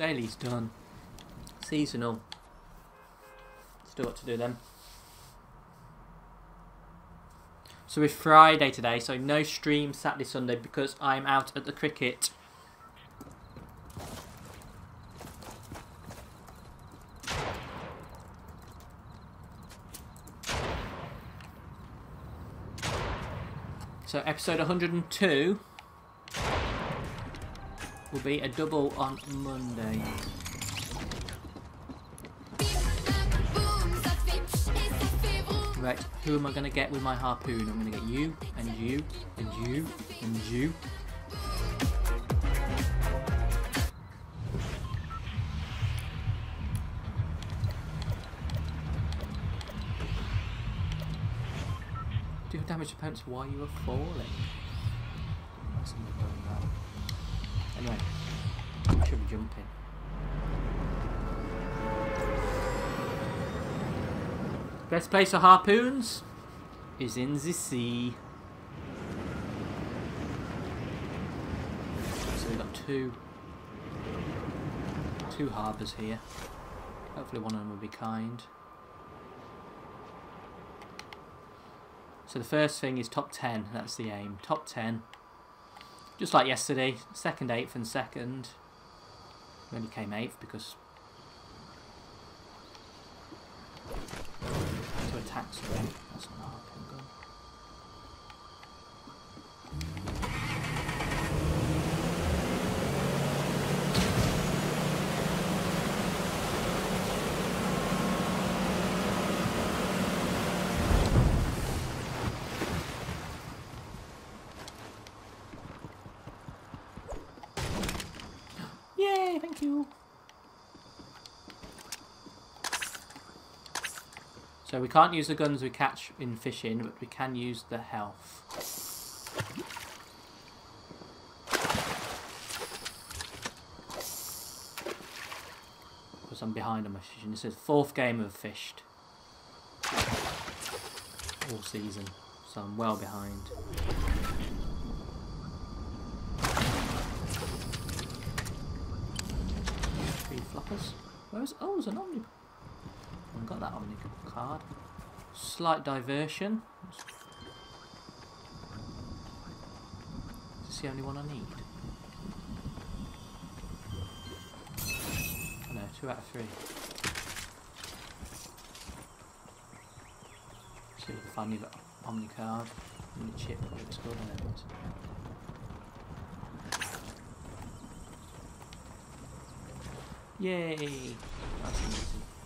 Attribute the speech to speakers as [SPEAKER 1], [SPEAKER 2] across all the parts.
[SPEAKER 1] Daily's done. Seasonal. Still got to do them. So it's Friday today, so no stream Saturday, Sunday because I'm out at the cricket. So episode 102 will be a double on Monday. Right, who am I going to get with my harpoon? I'm going to get you, and you, and you, and you. Do damage to opponents while you are falling. I should be jumping. Best place for harpoons is in the sea. So we've got two two harbours here. Hopefully one of them will be kind. So the first thing is top 10, that's the aim. Top 10. Just like yesterday, second, eighth and second. We only came eighth because to attack. That's not thank you. So we can't use the guns we catch in fishing, but we can use the health. Because I'm behind on my fishing. It says fourth game of fished. All season. So I'm well behind. Three. Where's oh there's an omni I got that Omni card. Slight diversion. Is this the only one I need? Oh no, two out of three. See if I find the Omni card. Omni chip, it's good, know it Yay! That's easy.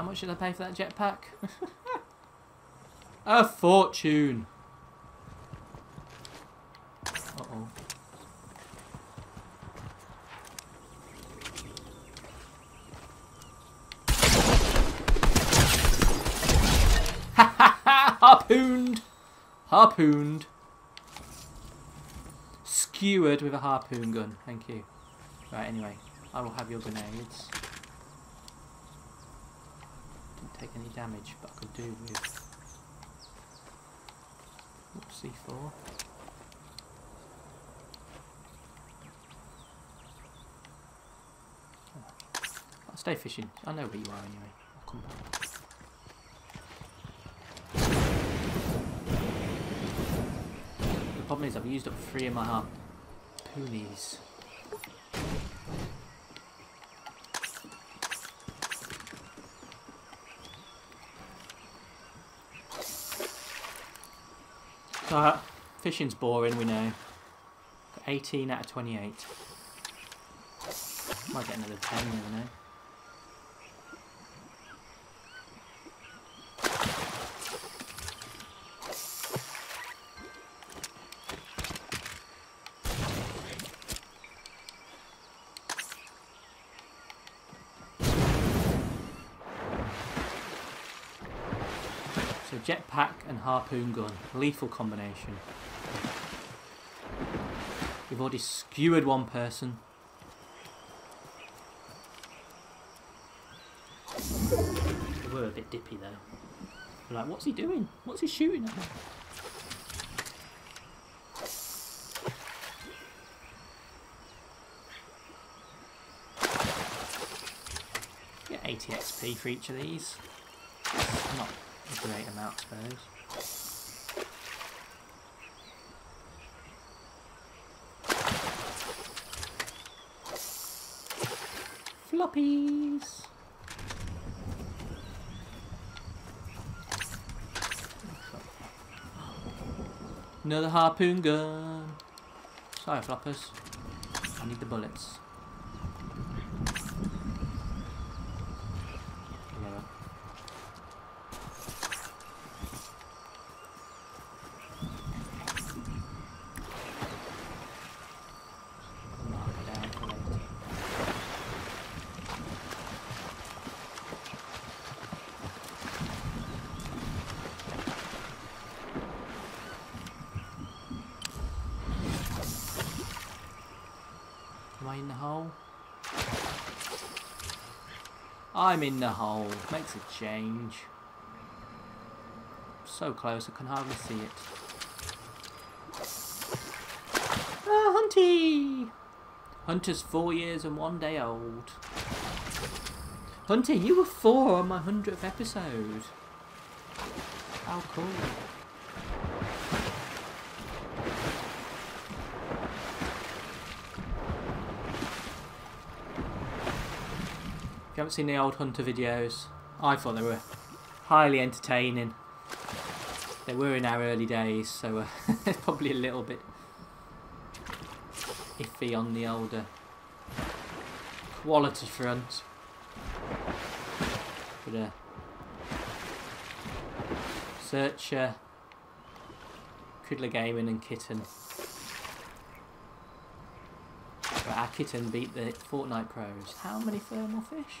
[SPEAKER 1] How much did I pay for that jetpack? A fortune! Uh-oh. Harpooned! Harpooned. Skewered with a harpoon gun. Thank you. Right, anyway. I will have your grenades. Take any damage, but I could do with... Whoops, C4. I'll stay fishing. I know where you are anyway. I'll come back. The problem is I've used up three of my harpoonies. So, uh, fishing's boring, we know. Got 18 out of 28. Might get another 10, you never know. So jetpack and harpoon gun. Lethal combination. We've already skewered one person. They were a bit dippy though. We're like, what's he doing? What's he shooting at? Get 80 XP for each of these. Not a great amount, I suppose. Floppies! Another harpoon gun. Sorry, floppers. I need the bullets. Yeah. Mark it down for later. Am I in the hole? I'm in the hole. Makes a change. So close I can hardly see it. Ah, Hunty! Hunter's four years and one day old. Hunter, you were four on my hundredth episode. How cool. You haven't seen the old Hunter videos, I thought they were highly entertaining. They were in our early days, so uh, it's probably a little bit iffy on the older quality front. But uh, Searcher, Cridler Gaming and Kitten. But our Kitten beat the Fortnite pros. How many thermal fish?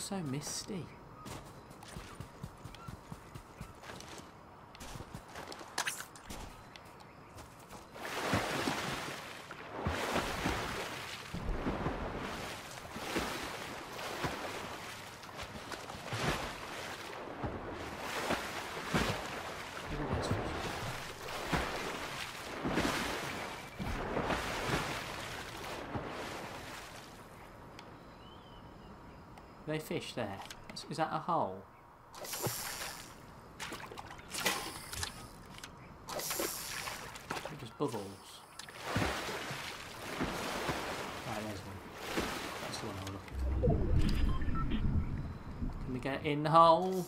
[SPEAKER 1] So misty. Look at those fish. They fish there. Is- that a hole? Just bubbles? Right, there's one. That's the one I was looking for. Can we get in the hole?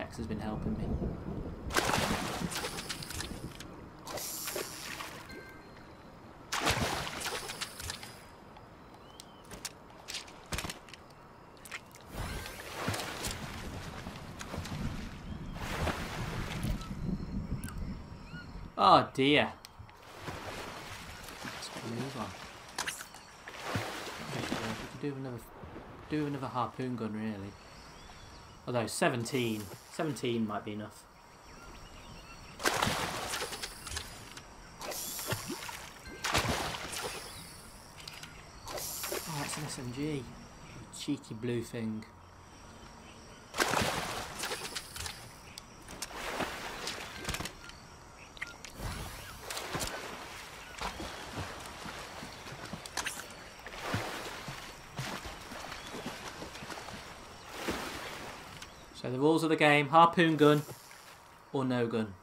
[SPEAKER 1] X has been helping me. Oh dear. Move on. Okay, we do another, do another harpoon gun really. Although 17, 17 might be enough. Oh, that's an SMG. Cheeky blue thing. So the rules of the game, harpoon gun or no gun.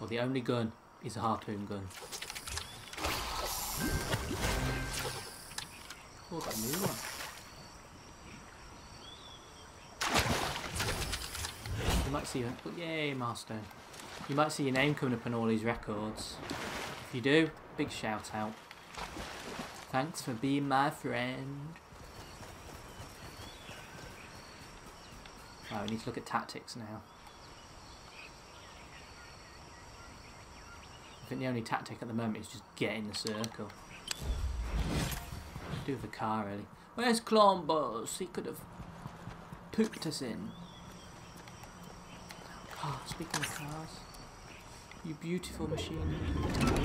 [SPEAKER 1] Or the only gun is a harpoon gun. Oh, a new one. You might see, a, oh, yay, milestone. You might see your name coming up on all these records. If you do, big shout out. Thanks for being my friend. Oh, we need to look at tactics now. I think the only tactic at the moment is just get in the circle. Do the car really. Where's Klombos? He could have pooped us in. Car, speaking of cars, you beautiful machine.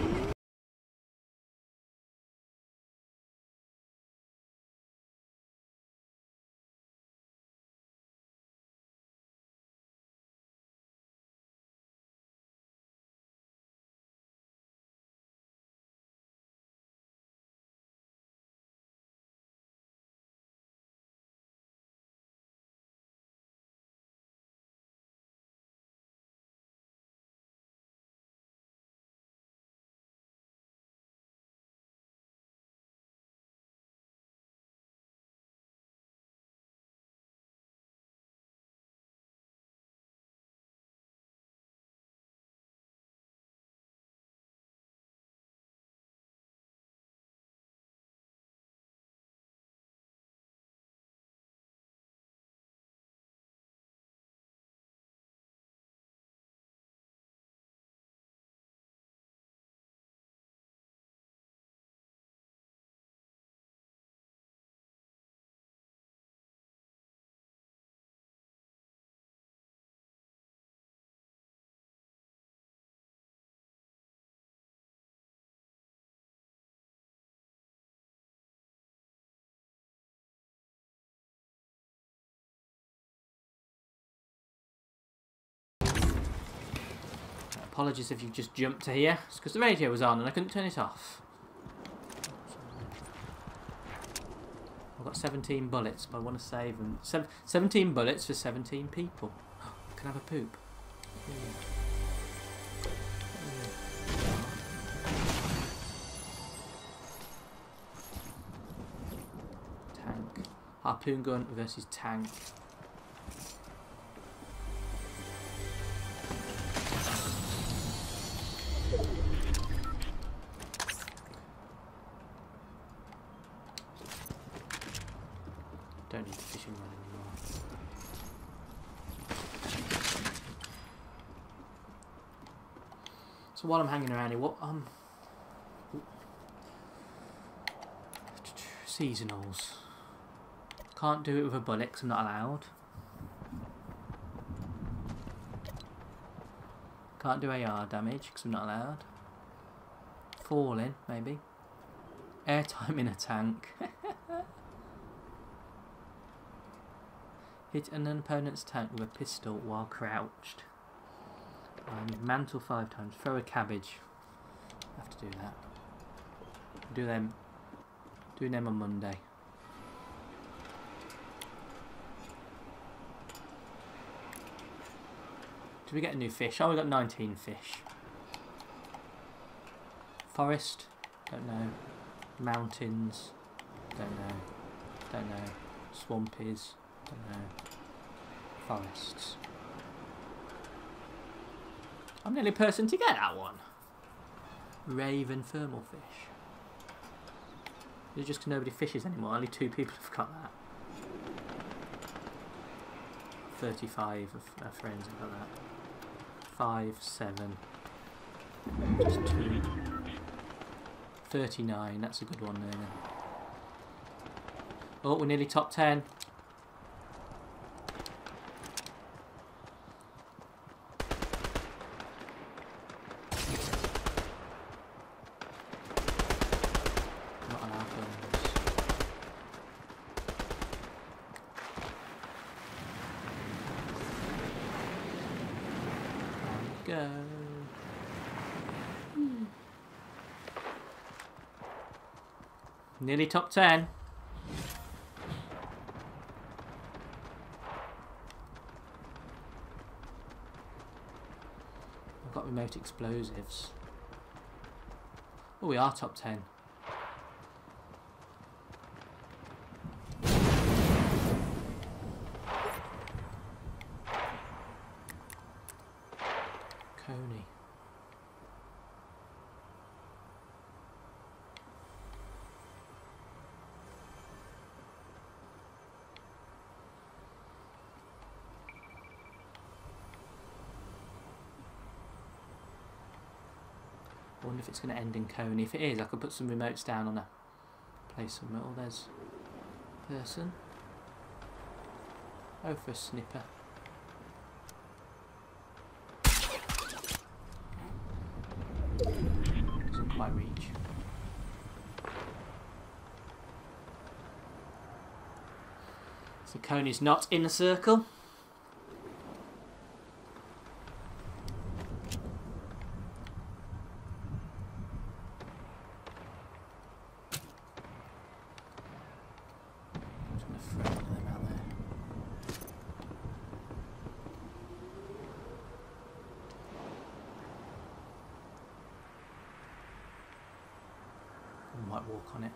[SPEAKER 1] Apologies if you just jumped to here. It's because the radio was on and I couldn't turn it off. I've got 17 bullets, but I want to save them. Seven, 17 bullets for 17 people. Can I have a poop? Tank. Harpoon gun versus tank. While I'm hanging around here, what um seasonals. Can't do it with a bullet 'cause I'm not allowed. Can't do AR damage because I'm not allowed. Falling, maybe. Airtime in a tank. Hit an opponent's tank with a pistol while crouched. And mantle five times. Throw a cabbage. have to do that. Do them. Doing them on Monday. Did we get a new fish? Oh, we got 19 fish. Forest? Don't know. Mountains? Don't know. Don't know. Swampies? Don't know. Forests. I'm the only person to get that one. Raven thermal fish. It's just 'cause nobody fishes anymore. Only two people have got that. 35 of our friends have got that. 5, 7. Just 2. 39, that's a good one there. Oh, we're nearly top 10. Not on our phones. Go. Hmm. Nearly top 10. I've got remote explosives. Oh, we are top 10. Wonder if it's going to end in Coney. If it is, I could put some remotes down on a place somewhere. Oh, there's a person. Oh, for a snipper. Doesn't quite reach. So Coney's not in the circle. Just gonna throw one of them out there. I might walk on it.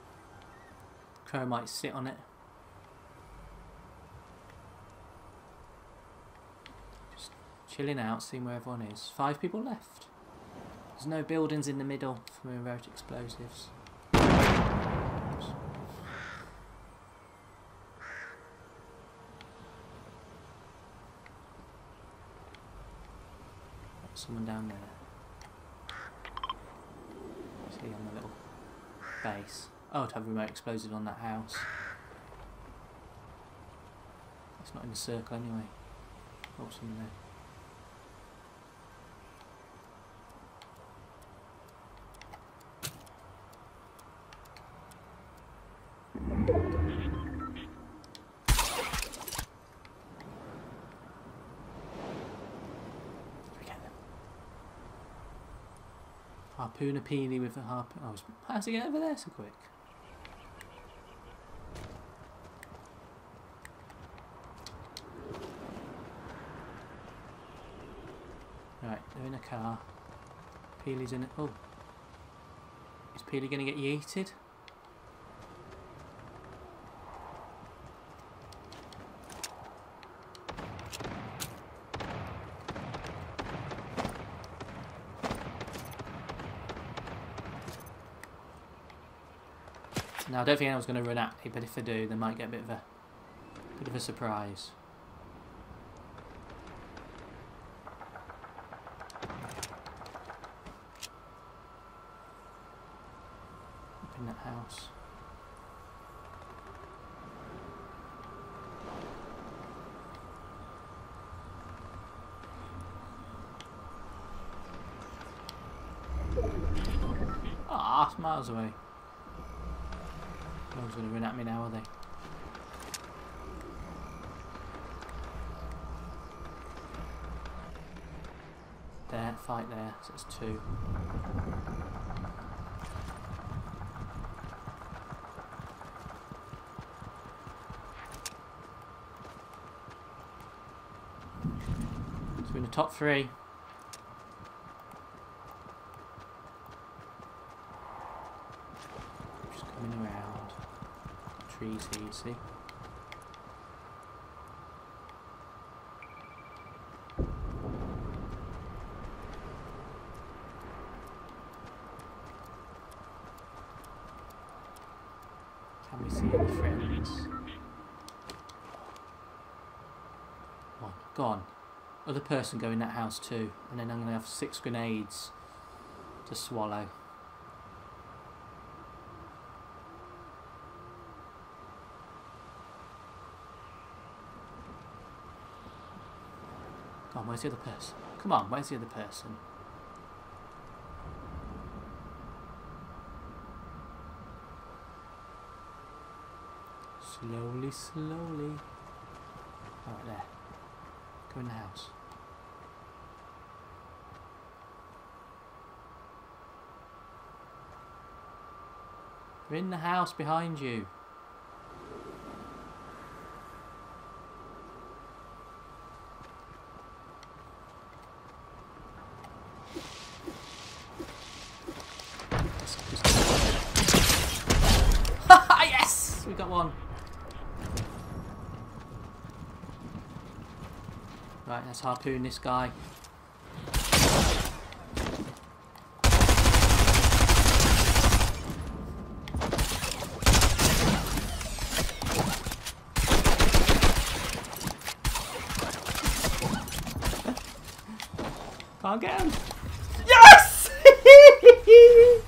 [SPEAKER 1] Crow might sit on it. Just chilling out, seeing where everyone is. Five people left. There's no buildings in the middle for remote explosives. Someone down there. See on the little base. Oh, to have remote explosive on that house. It's not in the circle anyway. Oh, someone there. Harpoon a peony with a harpoon. Oh, how's he get over there so quick? Right, they're in a car. Peely's in it. Oh. Is Peely going to get yeeted? Now, I don't think anyone's going to run at me, but if they do, they might get a bit of a bit of a surprise. That house. Ah, it's miles away. No one's going to run at me now, are they? There, fight there, so it's two. We're in the top three. Just coming around. Trees here, you see. Can we see any friends? One. Gone. Other person go in that house too. And then I'm going to have six grenades to swallow. Come on, where's the other person? Come on, where's the other person? Slowly, slowly. Right there. Go in the house. They're in the house behind you. Yes! We got one. Right, let's harpoon this guy. Can't get him. Yes!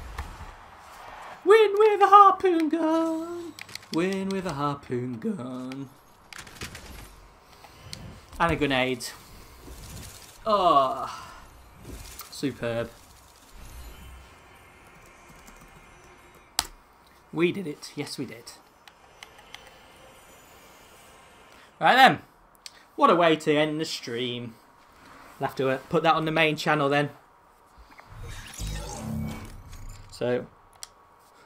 [SPEAKER 1] harpoon gun. Win with a harpoon gun. And a grenade. Oh, superb. We did it. Yes, we did. Right then. What a way to end the stream. Have to uh, put that on the main channel then. So,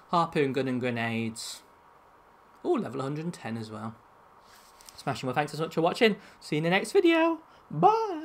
[SPEAKER 1] harpoon gun and grenades. Oh, level 110 as well. Smashing well, thanks so much for watching. See you in the next video. Bye!